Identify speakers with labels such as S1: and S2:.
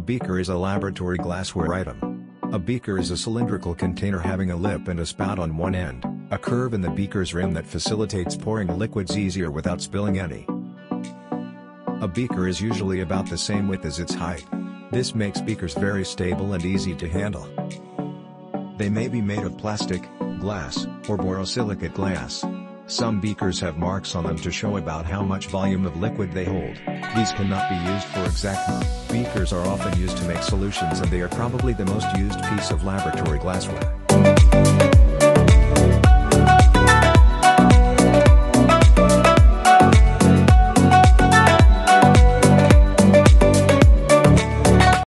S1: beaker is a laboratory glassware item. A beaker is a cylindrical container having a lip and a spout on one end, a curve in the beaker's rim that facilitates pouring liquids easier without spilling any. A beaker is usually about the same width as its height. This makes beakers very stable and easy to handle. They may be made of plastic, glass, or borosilicate glass. Some beakers have marks on them to show about how much volume of liquid they hold. These cannot be used for exact Beakers are often used to make solutions and they are probably the most used piece of laboratory glassware.